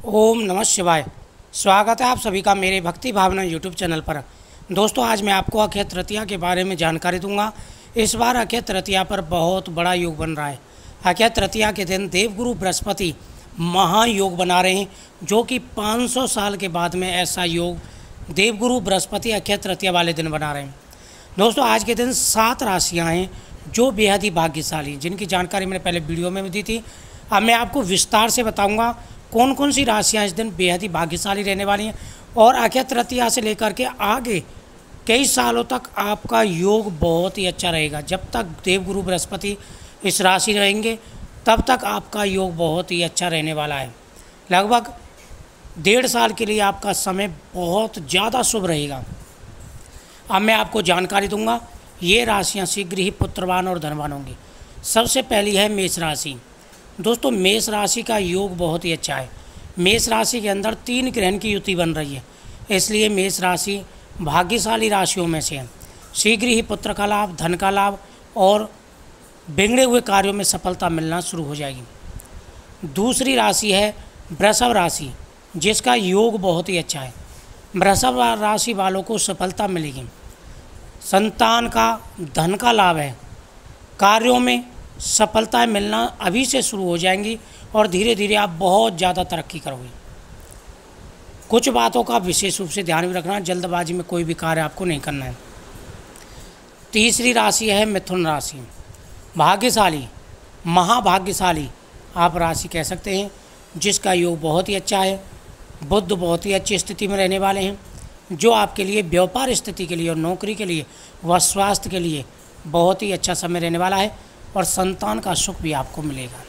ओम नमः शिवाय। स्वागत है आप सभी का मेरे भक्ति भावना यूट्यूब चैनल पर। दोस्तों, आज मैं आपको अक्षय तृतीया के बारे में जानकारी दूँगा। इस बार अक्षय तृतीया पर बहुत बड़ा योग बन रहा है। अक्षय तृतीया के दिन देवगुरु बृहस्पति महायोग बना रहे हैं, जो कि 500 साल के बाद में ऐसा योग देवगुरु बृहस्पति अक्षय तृतीया वाले दिन बना रहे हैं। दोस्तों, आज के दिन सात राशियाँ हैं, जो बेहद ही भाग्यशाली जिनकी जानकारी मैंने पहले वीडियो में भी दी थी। अब मैं आपको विस्तार से बताऊँगा कौन कौन सी राशियाँ इस दिन बेहद ही भाग्यशाली रहने वाली हैं? और अक्षय तृतीया से लेकर के आगे कई सालों तक आपका योग बहुत ही अच्छा रहेगा। जब तक देवगुरु बृहस्पति इस राशि रहेंगे, तब तक आपका योग बहुत ही अच्छा रहने वाला है। लगभग डेढ़ साल के लिए आपका समय बहुत ज़्यादा शुभ रहेगा। अब मैं आपको जानकारी दूँगा, ये राशियाँ शीघ्र ही पुत्रवान और धनवान होंगी। सबसे पहली है मेष राशि। दोस्तों, मेष राशि का योग बहुत ही अच्छा है। मेष राशि के अंदर तीन ग्रहण की युति बन रही है, इसलिए मेष राशि भाग्यशाली राशियों में से है। शीघ्र ही पुत्र का लाभ, धन का लाभ और बिगड़े हुए कार्यों में सफलता मिलना शुरू हो जाएगी। दूसरी राशि है वृषभ राशि, जिसका योग बहुत ही अच्छा है। वृषभ राशि वालों को सफलता मिलेगी। संतान का, धन का लाभ है। कार्यों में सफलताएँ मिलना अभी से शुरू हो जाएँगी और धीरे धीरे आप बहुत ज़्यादा तरक्की करोगे। कुछ बातों का विशेष रूप से ध्यान भी रखना, जल्दबाजी में कोई भी कार्य आपको नहीं करना है। तीसरी राशि है मिथुन राशि। भाग्यशाली, महाभाग्यशाली आप राशि कह सकते हैं, जिसका योग बहुत ही अच्छा है बुद्ध बहुत ही अच्छी स्थिति में रहने वाले हैं, जो आपके लिए व्यापार स्थिति के लिए और नौकरी के लिए व स्वास्थ्य के लिए बहुत ही अच्छा समय रहने वाला है। और संतान का सुख भी आपको मिलेगा।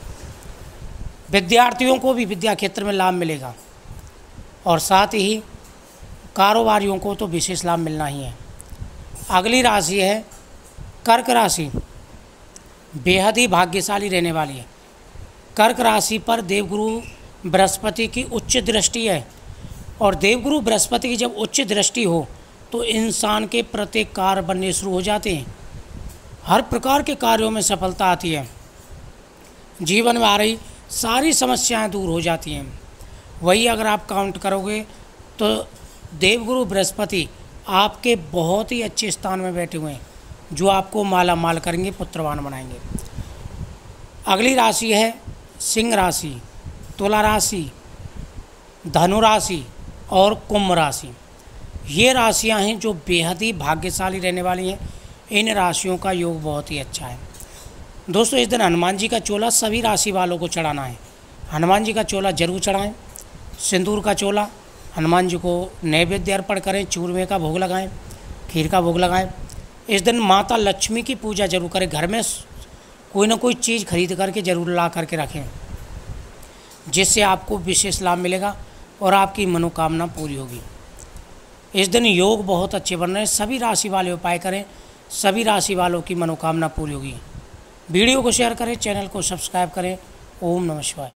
विद्यार्थियों को भी विद्या क्षेत्र में लाभ मिलेगा। और साथ ही कारोबारियों को तो विशेष लाभ मिलना ही है। अगली राशि है, कर्क राशि। बेहद ही भाग्यशाली रहने वाली है। कर्क राशि पर देवगुरु बृहस्पति की उच्च दृष्टि है। और देवगुरु बृहस्पति की जब उच्च दृष्टि हो तो इंसान के प्रत्येक कार्य बनने शुरू हो जाते हैं। हर प्रकार के कार्यों में सफलता आती है। जीवन में आ रही सारी समस्याएँ दूर हो जाती हैं। वही अगर आप काउंट करोगे तो देवगुरु बृहस्पति आपके बहुत ही अच्छे स्थान में बैठे हुए हैं, जो आपको माला माल करेंगे, पुत्रवान बनाएँगे। अगली राशि है सिंह राशि, तुला राशि, धनु राशि और कुंभ राशि। ये राशियाँ हैं जो बेहद ही भाग्यशाली रहने वाली हैं। इन राशियों का योग बहुत ही अच्छा है। दोस्तों, इस दिन हनुमान जी का चोला सभी राशि वालों को चढ़ाना है। हनुमान जी का चोला ज़रूर चढ़ाएँ। सिंदूर का चोला, हनुमान जी को नैवेद्य अर्पण करें, चूरमे का भोग लगाएँ, खीर का भोग लगाएँ। इस दिन माता लक्ष्मी की पूजा ज़रूर करें, घर में कोई ना कोई चीज़ खरीद करके ज़रूर ला करके रखें, जिससे आपको विशेष लाभ मिलेगा और आपकी मनोकामना पूरी होगी। इस दिन योग बहुत अच्छे बन रहे हैं। सभी राशि वाले उपाय करें सभी राशि वालों की मनोकामना पूरी होगी। वीडियो को शेयर करें, चैनल को सब्सक्राइब करें। ओम नमः शिवाय।